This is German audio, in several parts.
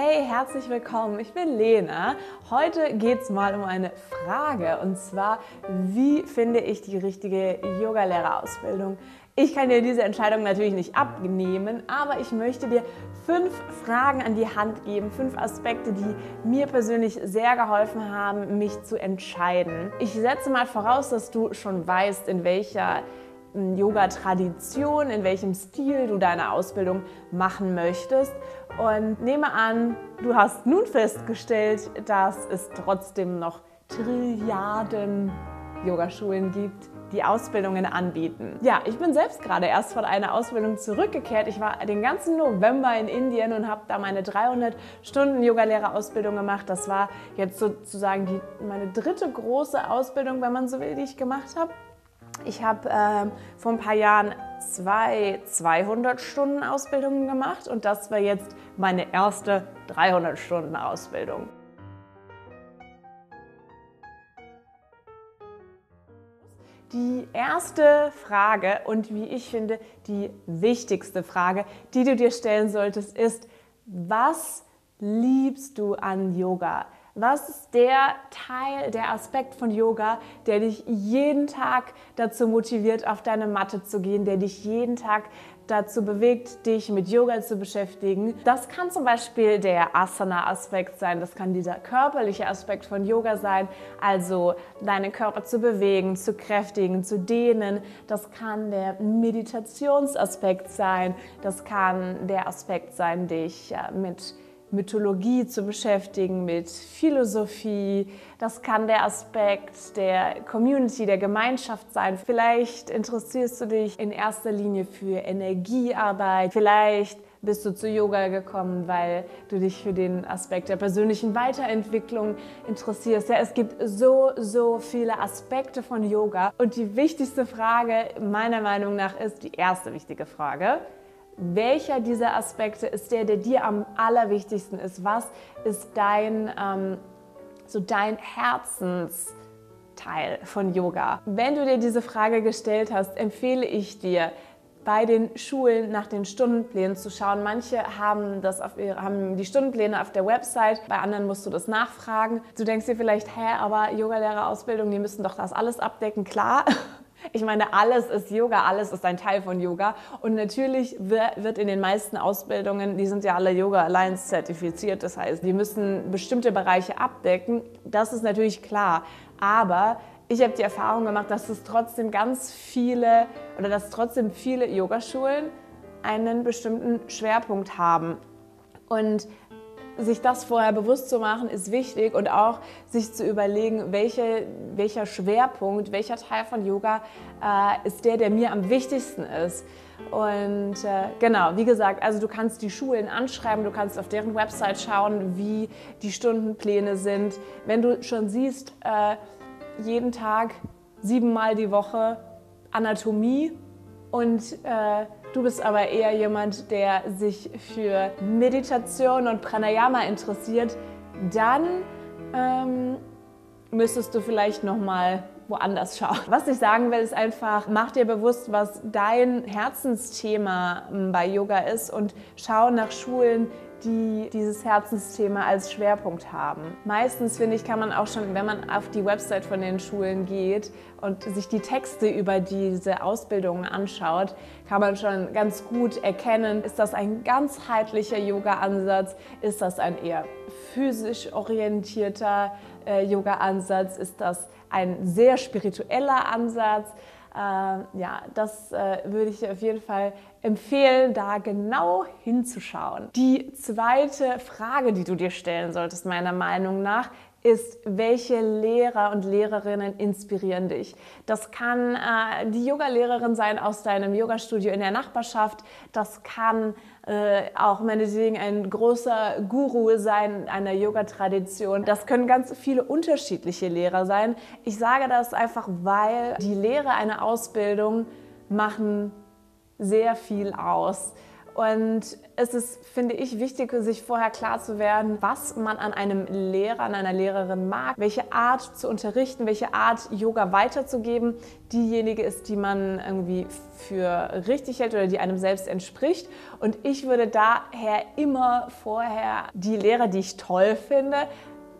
Hey, herzlich willkommen. Ich bin Lena. Heute geht es mal um eine Frage und zwar, wie finde ich die richtige Yogalehrerausbildung? Ich kann dir diese Entscheidung natürlich nicht abnehmen, aber ich möchte dir fünf Fragen an die Hand geben, fünf Aspekte, die mir persönlich sehr geholfen haben, mich zu entscheiden. Ich setze mal voraus, dass du schon weißt, in welcher Yoga-Tradition, in welchem Stil du deine Ausbildung machen möchtest. Und nehme an, du hast nun festgestellt, dass es trotzdem noch Trilliarden Yogaschulen gibt, die Ausbildungen anbieten. Ja, ich bin selbst gerade erst von einer Ausbildung zurückgekehrt. Ich war den ganzen November in Indien und habe da meine 300 Stunden Yogalehrerausbildung gemacht. Das war jetzt sozusagen die, meine dritte große Ausbildung, wenn man so will, die ich gemacht habe. Ich habe ähm, vor ein paar Jahren zwei 200 Stunden Ausbildungen gemacht und das war jetzt meine erste 300 Stunden Ausbildung. Die erste Frage und wie ich finde die wichtigste Frage, die du dir stellen solltest, ist, was liebst du an Yoga? Was ist der Teil, der Aspekt von Yoga, der dich jeden Tag dazu motiviert, auf deine Matte zu gehen, der dich jeden Tag dazu bewegt, dich mit Yoga zu beschäftigen. Das kann zum Beispiel der Asana-Aspekt sein, das kann dieser körperliche Aspekt von Yoga sein, also deinen Körper zu bewegen, zu kräftigen, zu dehnen. Das kann der Meditationsaspekt sein, das kann der Aspekt sein, dich mit Mythologie zu beschäftigen, mit Philosophie. Das kann der Aspekt der Community, der Gemeinschaft sein. Vielleicht interessierst du dich in erster Linie für Energiearbeit. Vielleicht bist du zu Yoga gekommen, weil du dich für den Aspekt der persönlichen Weiterentwicklung interessierst. Ja, es gibt so, so viele Aspekte von Yoga. Und die wichtigste Frage meiner Meinung nach ist die erste wichtige Frage welcher dieser Aspekte ist der, der dir am allerwichtigsten ist? Was ist dein, ähm, so dein Herzensteil von Yoga? Wenn du dir diese Frage gestellt hast, empfehle ich dir, bei den Schulen nach den Stundenplänen zu schauen. Manche haben, das auf haben die Stundenpläne auf der Website, bei anderen musst du das nachfragen. Du denkst dir vielleicht, hä, aber Yogalehrerausbildung, die müssen doch das alles abdecken. Klar, ich meine, alles ist Yoga, alles ist ein Teil von Yoga. Und natürlich wird in den meisten Ausbildungen, die sind ja alle Yoga Alliance zertifiziert, das heißt, die müssen bestimmte Bereiche abdecken. Das ist natürlich klar. Aber ich habe die Erfahrung gemacht, dass es trotzdem ganz viele oder dass trotzdem viele Yogaschulen einen bestimmten Schwerpunkt haben. Und sich das vorher bewusst zu machen, ist wichtig und auch sich zu überlegen, welche, welcher Schwerpunkt, welcher Teil von Yoga äh, ist der, der mir am wichtigsten ist. Und äh, genau, wie gesagt, also du kannst die Schulen anschreiben, du kannst auf deren Website schauen, wie die Stundenpläne sind. Wenn du schon siehst, äh, jeden Tag siebenmal die Woche Anatomie und äh, Du bist aber eher jemand, der sich für Meditation und Pranayama interessiert. Dann ähm, müsstest du vielleicht noch mal woanders schauen. Was ich sagen will, ist einfach, mach dir bewusst, was dein Herzensthema ähm, bei Yoga ist und schau nach Schulen, die dieses Herzensthema als Schwerpunkt haben. Meistens finde ich, kann man auch schon, wenn man auf die Website von den Schulen geht und sich die Texte über diese Ausbildungen anschaut, kann man schon ganz gut erkennen, ist das ein ganzheitlicher Yoga-Ansatz, ist das ein eher physisch orientierter äh, Yoga-Ansatz, ist das ein sehr spiritueller Ansatz. Äh, ja, das äh, würde ich auf jeden Fall empfehlen, da genau hinzuschauen. Die zweite Frage, die du dir stellen solltest, meiner Meinung nach, ist, welche Lehrer und Lehrerinnen inspirieren dich? Das kann äh, die Yogalehrerin sein aus deinem Yogastudio in der Nachbarschaft. Das kann äh, auch meinetwegen ein großer Guru sein einer Yoga-Tradition. Das können ganz viele unterschiedliche Lehrer sein. Ich sage das einfach, weil die Lehre einer Ausbildung machen sehr viel aus. Und es ist, finde ich, wichtig, sich vorher klar zu werden, was man an einem Lehrer, an einer Lehrerin mag, welche Art zu unterrichten, welche Art Yoga weiterzugeben, diejenige ist, die man irgendwie für richtig hält oder die einem selbst entspricht. Und ich würde daher immer vorher die Lehrer, die ich toll finde,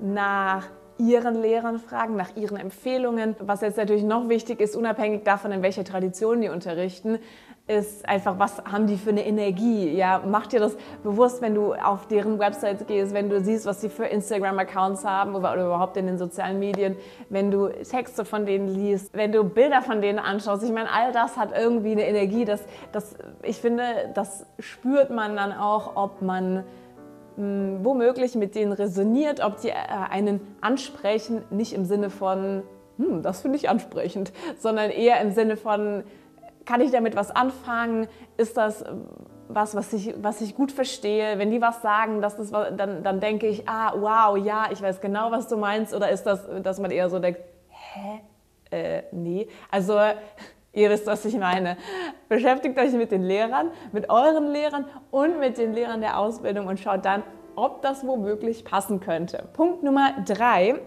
nach ihren Lehrern fragen, nach ihren Empfehlungen. Was jetzt natürlich noch wichtig ist, unabhängig davon, in welcher Tradition die unterrichten, ist einfach, was haben die für eine Energie? Ja, mach dir das bewusst, wenn du auf deren Websites gehst, wenn du siehst, was sie für Instagram-Accounts haben oder überhaupt in den sozialen Medien, wenn du Texte von denen liest, wenn du Bilder von denen anschaust. Ich meine, all das hat irgendwie eine Energie. Das, das, ich finde, das spürt man dann auch, ob man mh, womöglich mit denen resoniert, ob die äh, einen ansprechen, nicht im Sinne von, hm, das finde ich ansprechend, sondern eher im Sinne von, kann ich damit was anfangen? Ist das äh, was, was ich, was ich gut verstehe? Wenn die was sagen, das dann, dann denke ich, ah, wow, ja, ich weiß genau, was du meinst. Oder ist das, dass man eher so denkt, hä? Äh, nee. Also, ihr wisst, was ich meine. Beschäftigt euch mit den Lehrern, mit euren Lehrern und mit den Lehrern der Ausbildung und schaut dann, ob das womöglich passen könnte. Punkt Nummer drei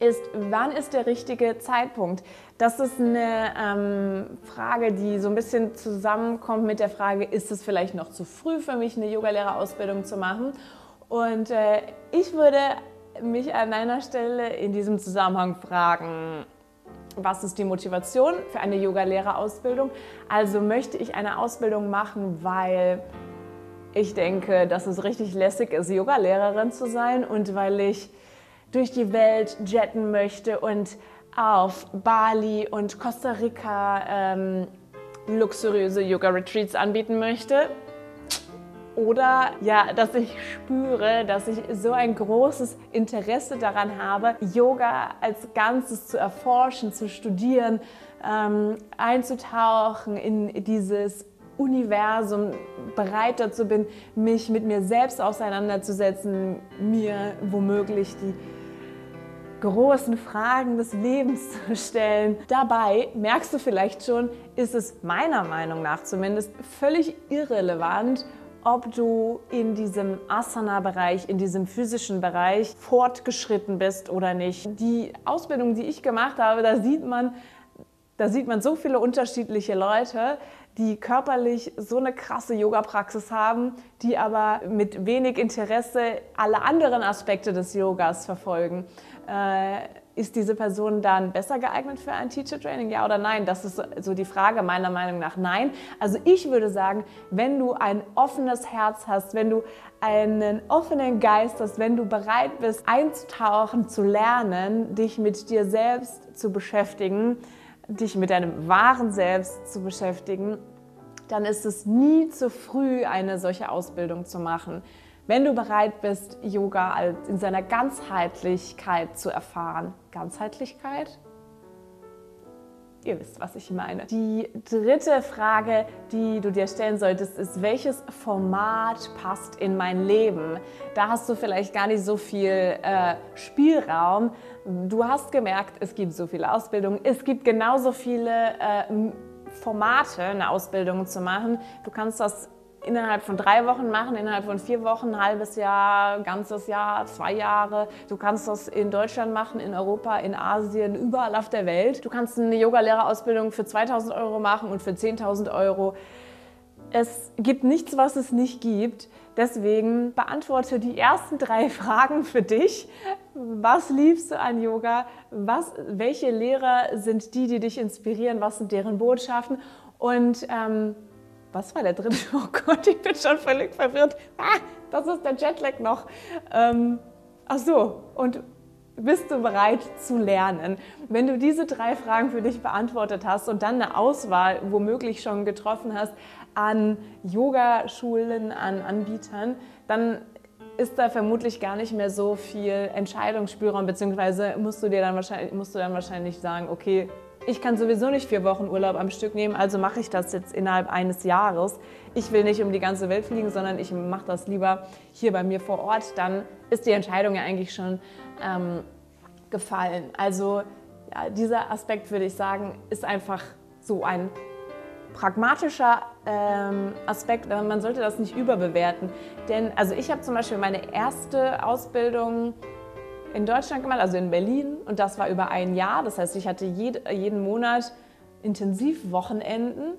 ist, wann ist der richtige Zeitpunkt? Das ist eine ähm, Frage, die so ein bisschen zusammenkommt mit der Frage, ist es vielleicht noch zu früh für mich, eine Yogalehrerausbildung zu machen? Und äh, ich würde mich an einer Stelle in diesem Zusammenhang fragen, was ist die Motivation für eine Yogalehrerausbildung? Also möchte ich eine Ausbildung machen, weil ich denke, dass es richtig lässig ist, Yogalehrerin zu sein und weil ich durch die Welt jetten möchte und auf Bali und Costa Rica ähm, luxuriöse Yoga-Retreats anbieten möchte. Oder ja, dass ich spüre, dass ich so ein großes Interesse daran habe, Yoga als Ganzes zu erforschen, zu studieren, ähm, einzutauchen in dieses Universum, bereit dazu bin, mich mit mir selbst auseinanderzusetzen, mir womöglich die großen Fragen des Lebens zu stellen. Dabei merkst du vielleicht schon, ist es meiner Meinung nach zumindest völlig irrelevant, ob du in diesem Asana-Bereich, in diesem physischen Bereich fortgeschritten bist oder nicht. Die Ausbildung, die ich gemacht habe, da sieht man, da sieht man so viele unterschiedliche Leute, die körperlich so eine krasse Yoga-Praxis haben, die aber mit wenig Interesse alle anderen Aspekte des Yogas verfolgen. Äh, ist diese Person dann besser geeignet für ein Teacher Training? Ja oder nein? Das ist so die Frage meiner Meinung nach. Nein. Also ich würde sagen, wenn du ein offenes Herz hast, wenn du einen offenen Geist hast, wenn du bereit bist einzutauchen, zu lernen, dich mit dir selbst zu beschäftigen, dich mit deinem wahren Selbst zu beschäftigen, dann ist es nie zu früh, eine solche Ausbildung zu machen wenn du bereit bist, Yoga in seiner Ganzheitlichkeit zu erfahren. Ganzheitlichkeit? Ihr wisst, was ich meine. Die dritte Frage, die du dir stellen solltest, ist, welches Format passt in mein Leben? Da hast du vielleicht gar nicht so viel äh, Spielraum. Du hast gemerkt, es gibt so viele Ausbildungen. Es gibt genauso viele äh, Formate, eine Ausbildung zu machen. Du kannst das innerhalb von drei Wochen machen, innerhalb von vier Wochen, ein halbes Jahr, ganzes Jahr, zwei Jahre. Du kannst das in Deutschland machen, in Europa, in Asien, überall auf der Welt. Du kannst eine Yogalehrerausbildung für 2000 Euro machen und für 10.000 Euro. Es gibt nichts, was es nicht gibt. Deswegen beantworte die ersten drei Fragen für dich. Was liebst du an Yoga? Was, welche Lehrer sind die, die dich inspirieren? Was sind deren Botschaften? Und ähm, was war der dritte? Oh Gott, ich bin schon völlig verwirrt. Ah, das ist der Jetlag noch. Ähm, ach so, und bist du bereit zu lernen? Wenn du diese drei Fragen für dich beantwortet hast und dann eine Auswahl womöglich schon getroffen hast an Yogaschulen, an Anbietern, dann ist da vermutlich gar nicht mehr so viel Entscheidungsspielraum, beziehungsweise musst du dir dann wahrscheinlich, musst du dann wahrscheinlich sagen, okay, ich kann sowieso nicht vier Wochen Urlaub am Stück nehmen, also mache ich das jetzt innerhalb eines Jahres. Ich will nicht um die ganze Welt fliegen, sondern ich mache das lieber hier bei mir vor Ort. Dann ist die Entscheidung ja eigentlich schon ähm, gefallen. Also ja, dieser Aspekt, würde ich sagen, ist einfach so ein pragmatischer ähm, Aspekt, man sollte das nicht überbewerten. Denn also ich habe zum Beispiel meine erste Ausbildung in Deutschland gemacht, also in Berlin, und das war über ein Jahr. Das heißt, ich hatte jed, jeden Monat intensiv Wochenenden.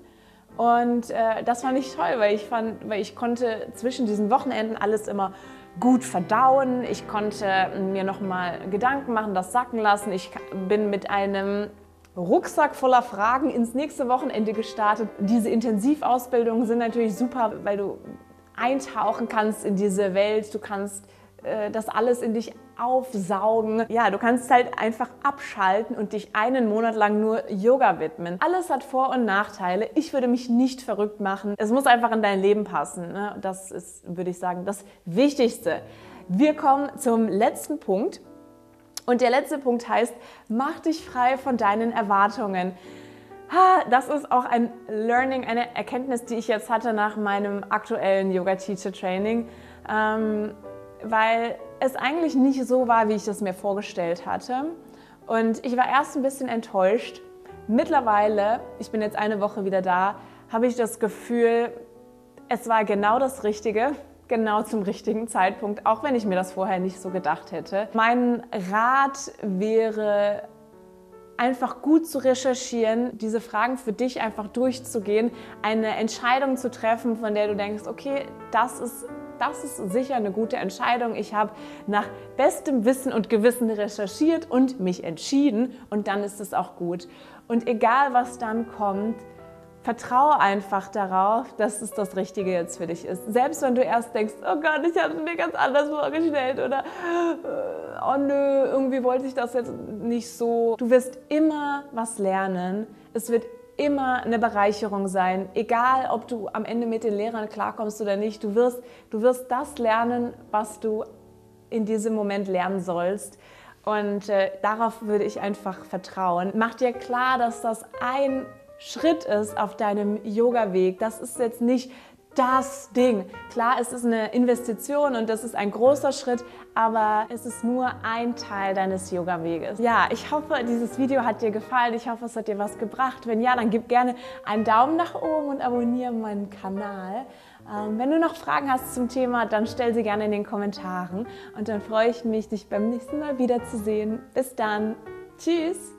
Und äh, das fand ich toll, weil ich, fand, weil ich konnte zwischen diesen Wochenenden alles immer gut verdauen. Ich konnte mir nochmal Gedanken machen, das sacken lassen. Ich bin mit einem Rucksack voller Fragen ins nächste Wochenende gestartet. Diese Intensivausbildungen sind natürlich super, weil du eintauchen kannst in diese Welt. Du kannst äh, das alles in dich aufsaugen. Ja, du kannst halt einfach abschalten und dich einen Monat lang nur Yoga widmen. Alles hat Vor- und Nachteile. Ich würde mich nicht verrückt machen. Es muss einfach in dein Leben passen. Ne? Das ist, würde ich sagen, das Wichtigste. Wir kommen zum letzten Punkt. Und der letzte Punkt heißt, mach dich frei von deinen Erwartungen. Das ist auch ein Learning, eine Erkenntnis, die ich jetzt hatte nach meinem aktuellen Yoga Teacher Training, ähm, weil es eigentlich nicht so war, wie ich das mir vorgestellt hatte. Und ich war erst ein bisschen enttäuscht. Mittlerweile, ich bin jetzt eine Woche wieder da, habe ich das Gefühl, es war genau das Richtige, genau zum richtigen Zeitpunkt, auch wenn ich mir das vorher nicht so gedacht hätte. Mein Rat wäre, einfach gut zu recherchieren, diese Fragen für dich einfach durchzugehen, eine Entscheidung zu treffen, von der du denkst, okay, das ist das ist sicher eine gute Entscheidung. Ich habe nach bestem Wissen und Gewissen recherchiert und mich entschieden und dann ist es auch gut. Und egal was dann kommt, vertraue einfach darauf, dass es das Richtige jetzt für dich ist. Selbst wenn du erst denkst, oh Gott, ich habe es mir ganz anders vorgestellt oder äh, oh nö, irgendwie wollte ich das jetzt nicht so. Du wirst immer was lernen. Es wird immer eine Bereicherung sein. Egal, ob du am Ende mit den Lehrern klarkommst oder nicht, du wirst, du wirst das lernen, was du in diesem Moment lernen sollst. Und äh, darauf würde ich einfach vertrauen. Mach dir klar, dass das ein Schritt ist auf deinem Yoga-Weg. Das ist jetzt nicht das Ding. Klar, es ist eine Investition und das ist ein großer Schritt, aber es ist nur ein Teil deines Yoga-Weges. Ja, ich hoffe, dieses Video hat dir gefallen. Ich hoffe, es hat dir was gebracht. Wenn ja, dann gib gerne einen Daumen nach oben und abonniere meinen Kanal. Ähm, wenn du noch Fragen hast zum Thema, dann stell sie gerne in den Kommentaren und dann freue ich mich, dich beim nächsten Mal wiederzusehen. Bis dann. Tschüss.